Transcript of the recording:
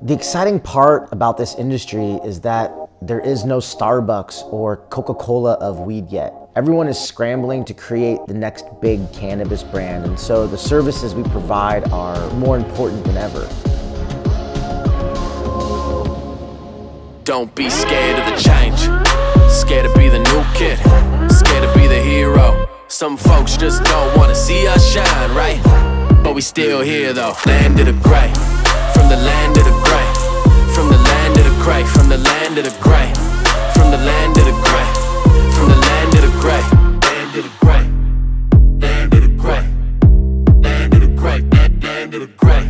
The exciting part about this industry is that there is no Starbucks or Coca-Cola of weed yet. Everyone is scrambling to create the next big cannabis brand, and so the services we provide are more important than ever. Don't be scared of the change. Scared to be the new kid. Scared to be the hero. Some folks just don't wanna see us shine, right? But we still here though. Land of the gray. land of the gray, from the land of the gray, from the land of the gray, land of the gray, land of the gray, land of the gray, land of the gray.